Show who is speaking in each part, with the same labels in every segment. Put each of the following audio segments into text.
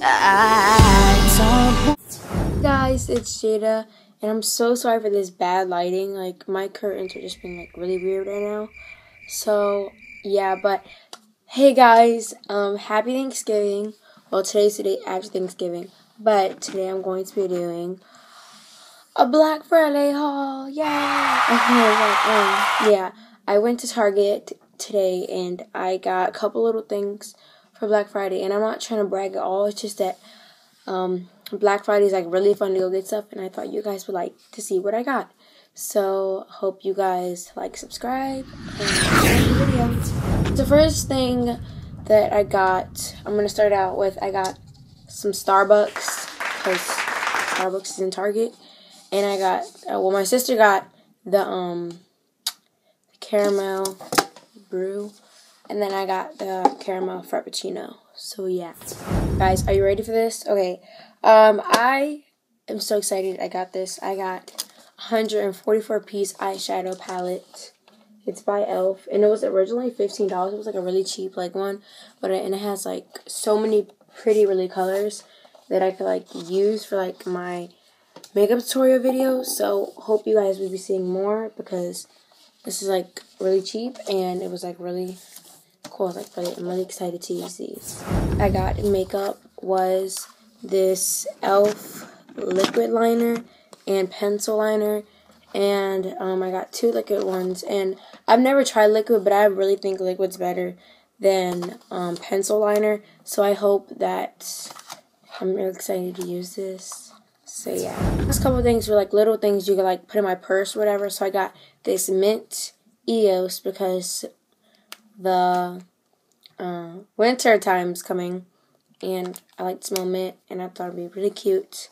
Speaker 1: Guys, it's Jadah, and I'm so sorry for this bad lighting. Like, my curtains are just being, like, really weird right now. So, yeah, but, hey guys, um, happy Thanksgiving. Well, today's the day after Thanksgiving, but today I'm going to be doing a Black Friday haul. Like, um, yeah, I went to Target today, and I got a couple little things for Black Friday, and I'm not trying to brag at all. It's just that um, Black Friday is like really fun to go get stuff, and I thought you guys would like to see what I got. So hope you guys like, subscribe, and the first thing that I got, I'm gonna start out with. I got some Starbucks because Starbucks is in Target, and I got uh, well, my sister got the um caramel brew and then I got the caramel frappuccino. So yeah. Guys, are you ready for this? Okay. Um I am so excited I got this. I got 144 piece eyeshadow palette. It's by e.l.f. and it was originally $15. It was like a really cheap like one, but it, and it has like so many pretty really colors that I could like use for like my makeup tutorial videos. So hope you guys will be seeing more because this is like really cheap and it was like really cool. Really, I'm really excited to use these. I got makeup was this e.l.f. liquid liner and pencil liner. And um, I got two liquid ones. And I've never tried liquid, but I really think liquid's better than um, pencil liner. So I hope that I'm really excited to use this. So yeah. Last couple things were like little things you could like put in my purse or whatever. So I got this mint EOS because the uh, winter time's coming, and I like smell mint, and I thought it'd be really cute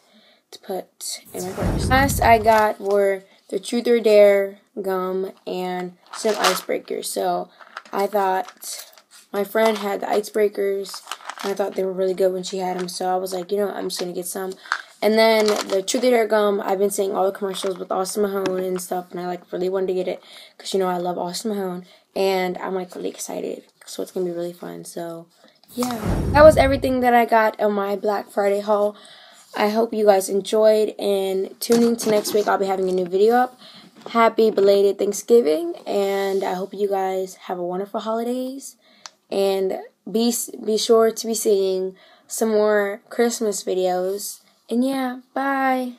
Speaker 1: to put in my purse. Last I got were the Truth or Dare gum and some icebreakers. So I thought my friend had the icebreakers, and I thought they were really good when she had them. So I was like, you know, I'm just gonna get some. And then the or Dare gum, I've been seeing all the commercials with Austin Mahone and stuff, and I like really wanted to get it because you know I love Austin Mahone, and I'm like really excited. So it's gonna be really fun. So yeah, that was everything that I got on my Black Friday haul. I hope you guys enjoyed, and tune in to next week. I'll be having a new video up. Happy belated Thanksgiving, and I hope you guys have a wonderful holidays. And be be sure to be seeing some more Christmas videos and yeah, bye.